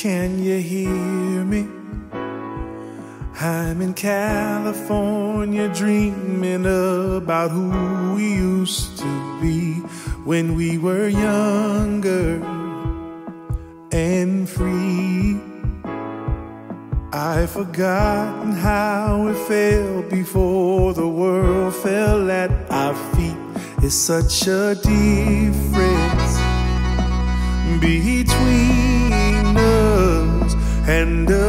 can you hear me? I'm in California dreaming about who we used to be when we were younger and free. I've forgotten how it felt before the world fell at our feet. It's such a difference between and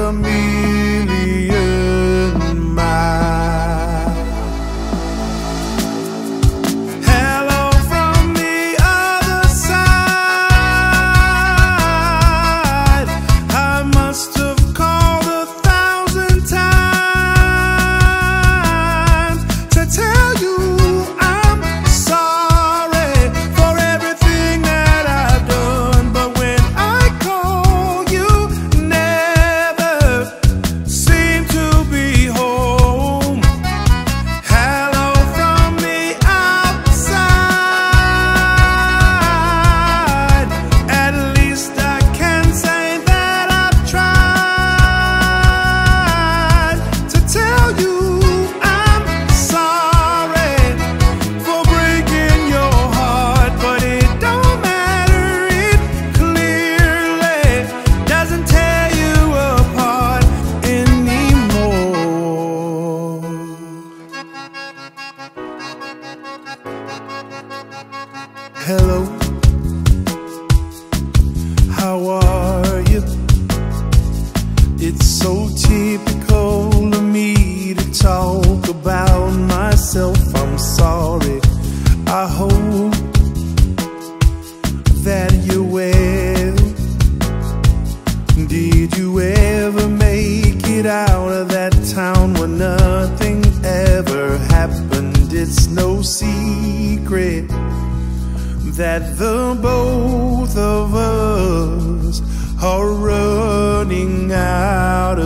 Hello, how are you? It's so typical of me to talk about myself. I'm sorry. I hope that you're that the both of us are running out